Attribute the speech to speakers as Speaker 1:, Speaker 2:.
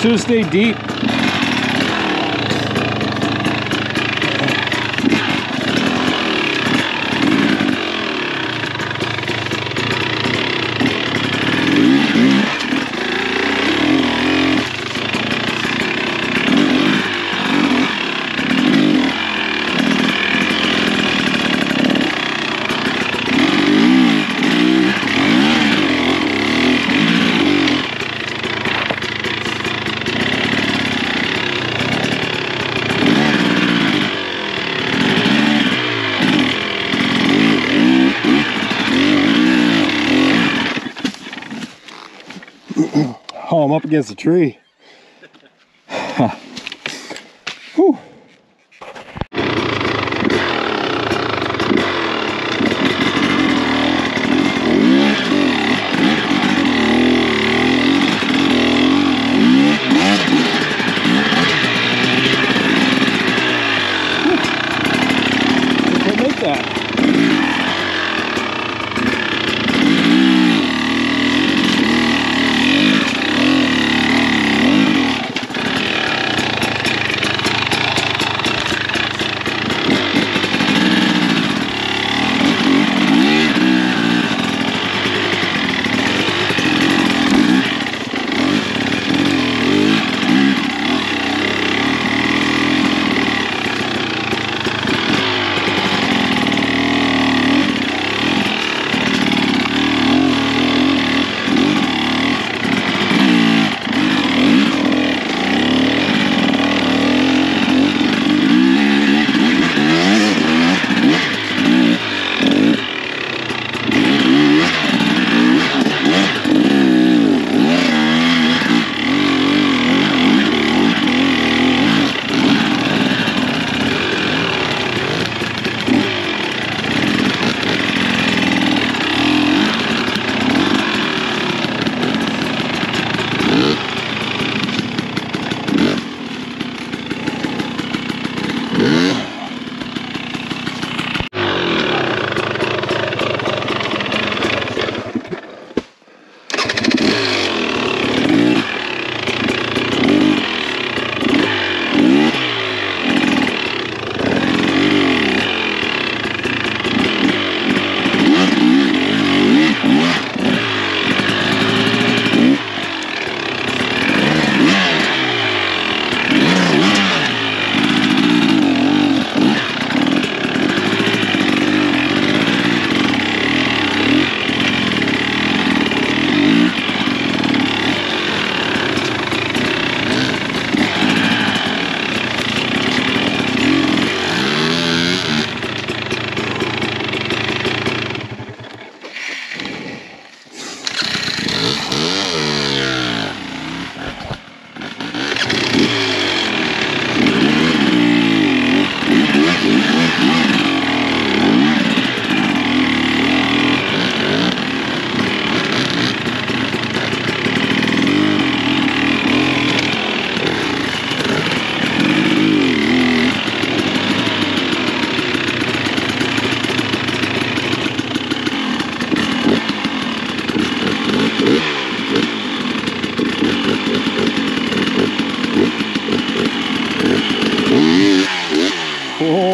Speaker 1: Stayed deep. Oh, I'm up against a tree. Whew.